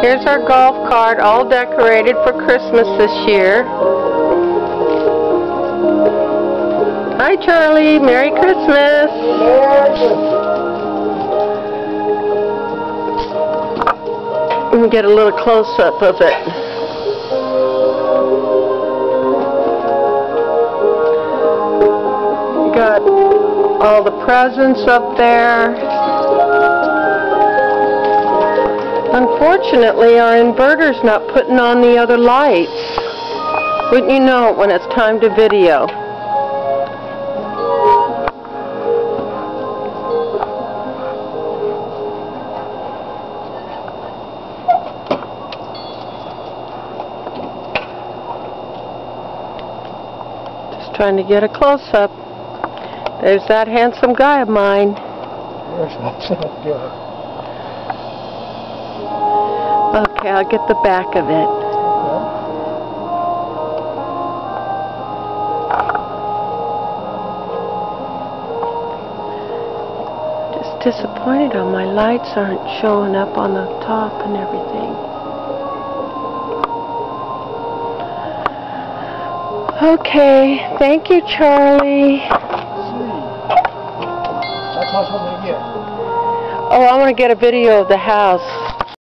Here's our golf cart all decorated for Christmas this year. Hi Charlie, Merry Christmas. Let me get a little close-up of it. Got all the presents up there. Unfortunately, our inverter's not putting on the other lights. Wouldn't you know it when it's time to video? Just trying to get a close-up. There's that handsome guy of mine. Okay, I'll get the back of it. Just disappointed on my lights aren't showing up on the top and everything. Okay, thank you, Charlie. That's how something get. Oh, I want to get a video of the house.